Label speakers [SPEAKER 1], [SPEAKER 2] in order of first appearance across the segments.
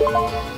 [SPEAKER 1] you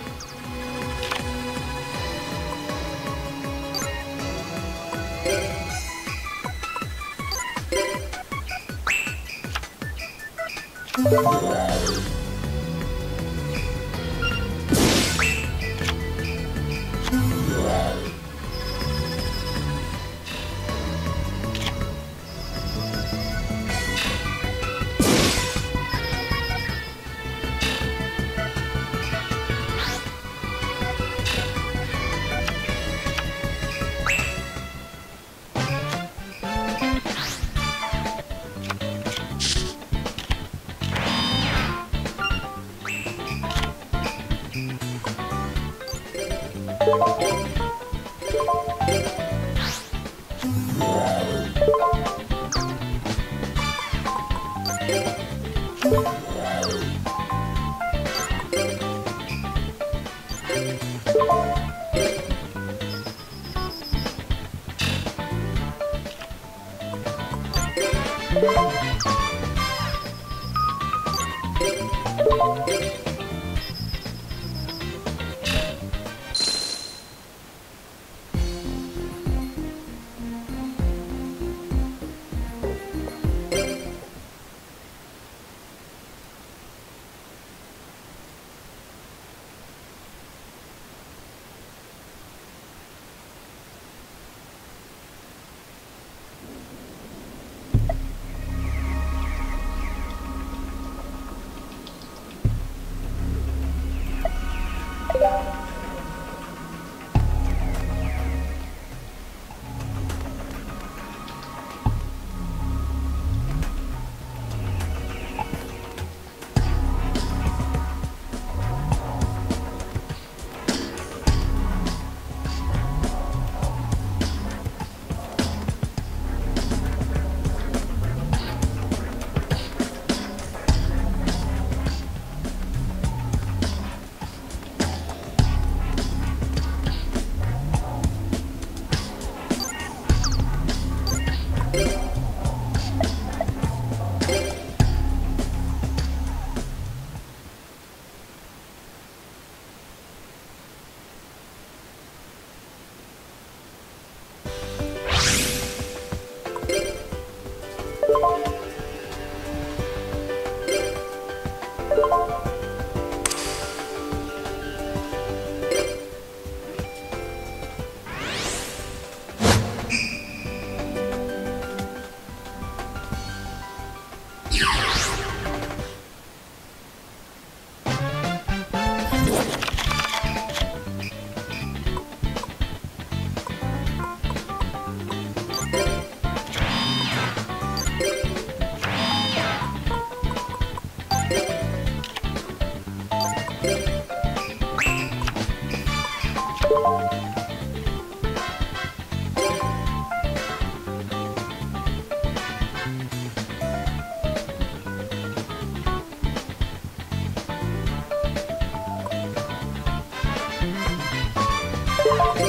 [SPEAKER 1] Thank you. Bye.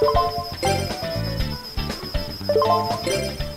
[SPEAKER 1] Thank you.